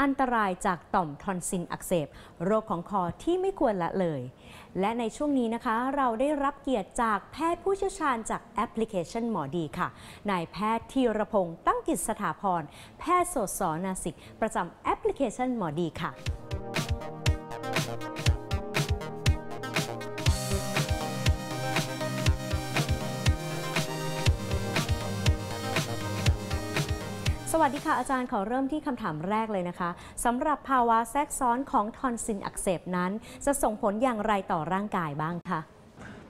อันตรายจากต่อมทอนซิลอักเสบ โรคของคอที่ไม่ควรละเลย และในช่วงนี้นะคะ เราได้รับเกียรติจากแพทย์ผู้เชี่ยวชาญจากแอปพลิเคชันหมอดีค่ะ นายแพทย์ธีรพงศ์ตั้งกิจสถาพร แพทย์โสต ศอนาสิก ประจำแอปพลิเคชันหมอดีค่ะ สวัสดีค่ะอาจารย์ขอเริ่มที่คำถามแรกเลยนะคะสำหรับภาวะแทรกซ้อนของทอนซิลอักเสบนั้น จะส่งผลอย่างไรต่อร่างกายบ้างคะ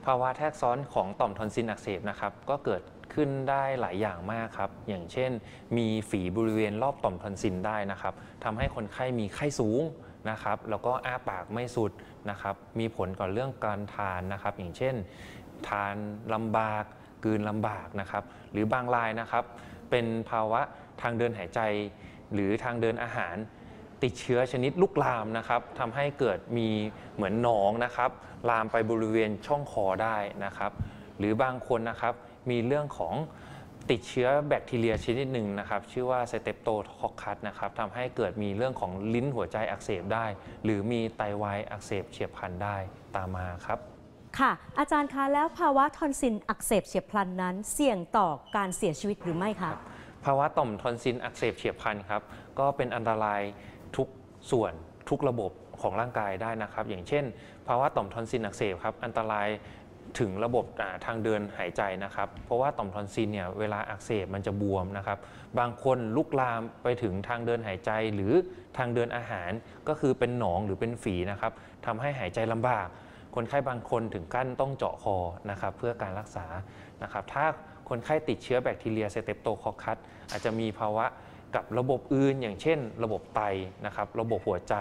ภาวะแทรกซ้อนของต่อมทอนซิลอักเสบนะครับก็เกิดขึ้นได้หลายอย่างมากครับ อย่างเช่น มีฝีบริเวณรอบต่อมทอนซิลได้นะครับทำให้คนไข้มีไข้สูงนะครับแล้วก็อ้าปากไม่สุดนะครับมีผลก่อเรื่องการทานนะครับ อย่างเช่น ทานลำบากกืนลำบากนะครับ หรือบางรายนะครับ เป็นภาวะทางเดินหายใจ หรือทางเดินอาหาร ติดเชื้อชนิดลุกลามนะครับทำให้เกิดมีเหมือนหนองนะครับ ลามไปบริเวณช่องคอได้นะครับ หรือบางคนนะครับมีเรื่องของติดเชื้อแบคทีเรียชนิดหนึ่งนะครับ ชื่อว่าสเตปโตคอคัสนะครับทำให้เกิดมีเรื่องของลิ้นหัวใจอักเสบได้ หรือมีไตวายอักเสบเฉียบพลันได้ตามมาครับ ค่ะ อาจารย์คะแล้วภาวะทอนซิลอักเสบเฉียบพลันนั้น เสี่ยงต่อการเสียชีวิตหรือไม่คะภาวะต่อมทอนซิลอักเสบเฉียบพลันครับก็เป็นอันตรายทุกส่วนทุกระบบของร่างกายได้นะครับ อย่างเช่น ภาวะต่อมทอนซิลอักเสบครับอันตรายถึงระบบทางเดินหายใจนะครับ เพราะว่าต่อมทอนซิลเนี่ยเวลาอักเสบมันจะบวมนะครับ บางคนลุกลามไปถึงทางเดินหายใจหรือทางเดินอาหารก็คือเป็นหนองหรือเป็นฝีนะครับทำให้หายใจลำบาก คนไข้บางคนถึงขั้นต้องเจาะคอนะครับเพื่อการรักษานะครับถ้าคนไข้ติดเชื้อแบคทีเรีย Streptococcus อาจจะมีภาวะกับระบบอื่น อย่างเช่น ระบบไตนะครับระบบหัวใจ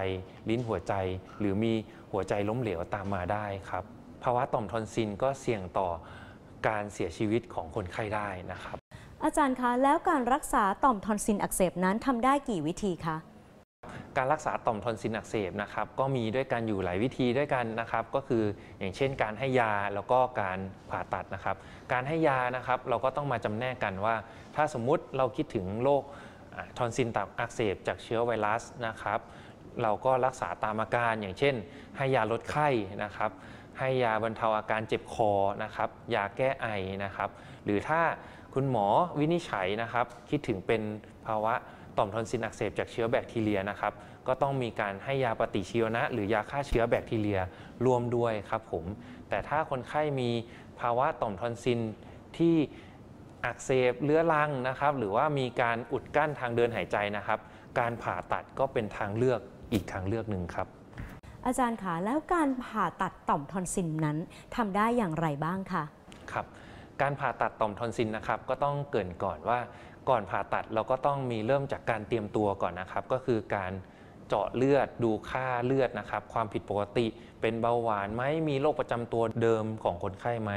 ลิ้นหัวใจ หรือมีหัวใจล้มเหลวตามมาได้ครับภาวะต่อมทอนซิลก็เสี่ยงต่อการเสียชีวิตของคนไข้ได้นะครับ อาจารย์คะแล้วการรักษาต่อมทอนซิลอักเสบนั้นทำได้กี่วิธีคะ การรักษาต่อมทอนซิลอักเสบนะครับก็มีด้วยกันอยู่หลายวิธีด้วยกันนะครับ ก็คืออย่างเช่นการให้ยาแล้วก็การผ่าตัดนะครับ การให้ยานะครับเราก็ต้องมาจำแนกกันว่า ถ้าสมมุติเราคิดถึงโรคทอนซิลตับอักเสบจากเชื้อไวรัสนะครับ เราก็รักษาตามอาการอย่างเช่น ให้ยาลดไข้นะครับ ให้ยาบรรเทาอาการเจ็บคอนะครับยาแก้ไอนะครับ หรือถ้าคุณหมอวินิจฉัยนะครับ คิดถึงเป็นภาวะ ต่อมทอนซิลอักเสบจากเชื้อแบคทีเรียนะครับ ก็ต้องมีการให้ยาปฏิชีวนะ หรือยาฆ่าเชื้อแบคทีเรียร่วมด้วยครับผม แต่ถ้าคนไข้มีภาวะต่อมทอนซิลที่อักเสบเรื้อรังนะครับ หรือว่ามีการอุดกั้นทางเดินหายใจนะครับ การผ่าตัดก็เป็นทางเลือกอีกทางเลือกหนึ่งครับ อาจารย์คะแล้วการผ่าตัดต่อมทอนซิลนั้นทำได้อย่างไรบ้างคะครับการผ่าตัดต่อมทอนซิลนะครับ ก็ต้องเกริ่นก่อนว่า ก่อนผ่าตัดเราก็ต้องมีเริ่มจากการเตรียมตัวก่อนนะครับ ก็คือการเจาะเลือดดูค่าเลือดนะครับ ความผิดปกติเป็นเบาหวานไหมมีโรคประจำตัวเดิมของคนไข้ไหม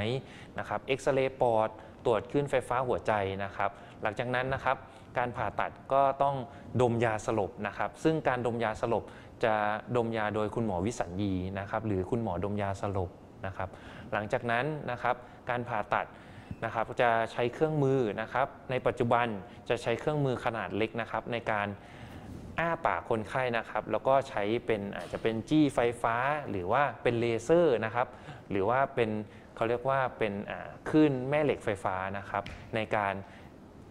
นะครับเอ็กซเรย์ปอดตรวจคลื่นไฟฟ้าหัวใจนะครับ หลังจากนั้นนะครับ การผ่าตัดก็ต้องดมยาสลบนะครับ ซึ่งการดมยาสลบจะดมยาโดยคุณหมอวิสัญญีนะครับ หรือคุณหมอดมยาสลบนะครับ หลังจากนั้นนะครับ การผ่าตัด นะครับจะใช้เครื่องมือนะครับ ในปัจจุบันจะใช้เครื่องมือขนาดเล็กนะครับ ในการอ้าปากคนไข้นะครับ แล้วก็ใช้เป็นอาจจะเป็นจี้ไฟฟ้า หรือว่าเป็นเลเซอร์นะครับ หรือว่าเป็นเขาเรียกว่าเป็นคลื่นแม่เหล็กไฟฟ้านะครับ ในการ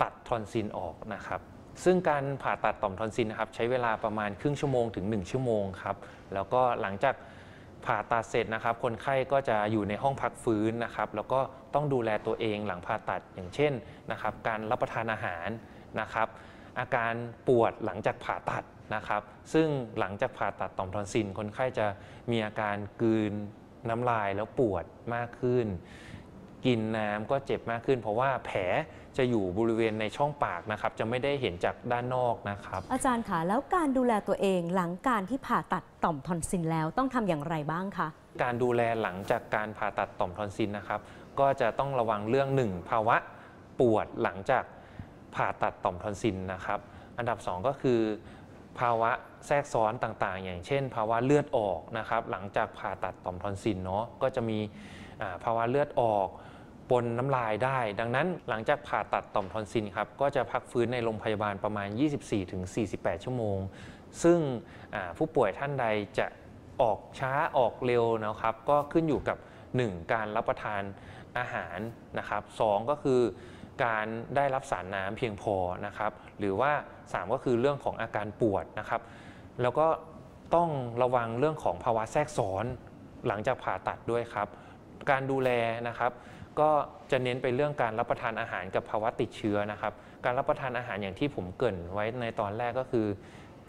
ตัดทอนซิลออกนะครับซึ่งการผ่าตัดต่อมทอนซิลนะครับใช้เวลาประมาณครึ่งชั่วโมงถึง 1 ชั่วโมงครับแล้วก็หลังจาก ผ่าตัดเสร็จนะครับ คนไข้ก็จะอยู่ในห้องพักฟื้นนะครับ แล้วก็ต้องดูแลตัวเองหลังผ่าตัดอย่างเช่นนะครับ การรับประทานอาหารนะครับ อาการปวดหลังจากผ่าตัดนะครับ ซึ่งหลังจากผ่าตัดต่อมทอนซิลคนไข้จะมีอาการกืนน้ำลายแล้วปวดมากขึ้น กินน้ำก็เจ็บมากขึ้น เพราะว่าแผลจะอยู่บริเวณในช่องปากนะครับ จะไม่ได้เห็นจากด้านนอกนะครับ อาจารย์คะแล้วการดูแลตัวเองหลังการที่ผ่าตัดต่อมทอนซิลแล้วต้องทำอย่างไรบ้างคะการดูแลหลังจากการผ่าตัดต่อมทอนซิลนะครับก็จะต้องระวังเรื่องหนึ่งภาวะปวดหลังจากผ่าตัดต่อมทอนซิลนะครับ อันดับ 2 ก็คือ ภาวะแทรกซ้อนต่างๆ อย่างเช่น ภาวะเลือดออกนะครับหลังจากผ่าตัดต่อมทอนซิลเนาะก็จะมีภาวะเลือดออกปนน้ำลายได้ ดังนั้นหลังจากผ่าตัดต่อมทอนซิลครับก็จะพักฟื้นในโรงพยาบาลประมาณ 24-48 ชั่วโมง ซึ่งผู้ป่วยท่านใดจะออกช้าออกเร็วนะครับ ก็ขึ้นอยู่กับ 1. การรับประทานอาหารนะครับสองก็คือ การได้รับสารน้ำเพียงพอนะครับ หรือว่า 3 ก็คือเรื่องของอาการปวดนะครับ แล้วก็ต้องระวังเรื่องของภาวะแทรกซ้อนหลังจากผ่าตัดด้วยครับ การดูแลนะครับ ก็จะเน้นไปเรื่องการรับประทานอาหารกับภาวะติดเชื้อนะครับ การรับประทานอาหารอย่างที่ผมเกริ่นไว้ในตอนแรกก็คือ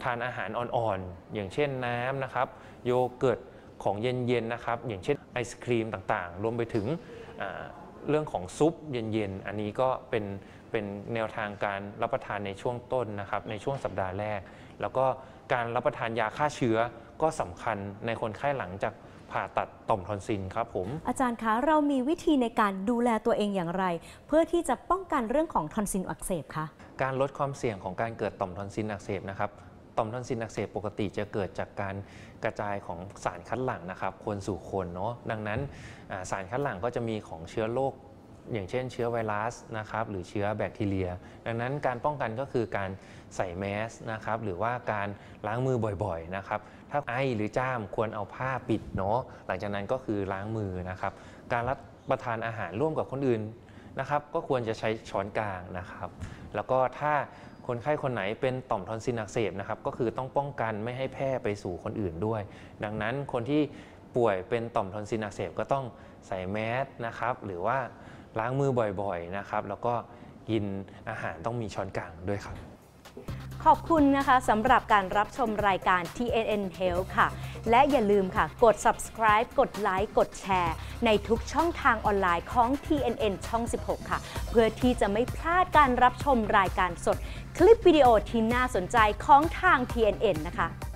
ทานอาหารอ่อนๆอย่างเช่นน้ำนะครับ โยเกิร์ตของเย็นๆนะครับ อย่างเช่นไอศครีมต่างๆ รวมไปถึง เรื่องของซุปเย็นๆ อันนี้ก็เป็นเป็นแนวทางการรับประทานในช่วงต้นนะครับในช่วงสัปดาห์แรก แล้วก็การรับประทานยาฆ่าเชื้อก็สำคัญในคนไข้หลังจากผ่าตัดต่อมทอนซิลครับผมอาจารย์คะเรามีวิธีในการดูแลตัวเองอย่างไร เพื่อที่จะป้องกันเรื่องของทอนซิลอักเสบคะการลดความเสี่ยงของการเกิดต่อมทอนซิลอักเสบนะครับ ต่อมทอนซิลอักเสบปกติจะเกิดจากการกระจายของสารคัดหลั่งนะครับคนสู่คนเนาะดังนั้นสารคัดหลั่งก็จะมีของเชื้อโรคอย่างเช่นเชื้อไวรัสนะครับหรือเชื้อแบคทีเรีย ดังนั้นการป้องกันก็คือการใส่แมสนะครับหรือว่าการล้างมือบ่อยๆนะครับถ้าไอหรือจ้ามควรเอาผ้าปิดเนาะหลังจากนั้นก็คือล้างมือนะครับการรับประทานอาหารร่วมกับคนอื่นนะครับก็ควรจะใช้ช้อนกลางนะครับ แล้วก็ถ้า คนไข้คนไหนเป็นต่อมทอนซิลอักเสบนะครับก็คือต้องป้องกันไม่ให้แพร่ไปสู่คนอื่นด้วย ดังนั้นคนที่ป่วยเป็นต่อมทอนซิลอักเสบก็ต้องใส่แมสนะครับหรือว่าล้างมือบ่อยๆนะครับแล้วก็กินอาหารต้องมีช้อนกลางด้วยครับ ขอบคุณนะคะสำหรับการรับชมรายการ TNN Health ค่ะ และอย่าลืมค่ะ กด subscribe กดไลค์กดแชร์ ในทุกช่องทางออนไลน์ของ TNN ช่อง 16 ค่ะ เพื่อที่จะไม่พลาดการรับชมรายการสด คลิปวิดีโอที่น่าสนใจของทาง TNN นะคะ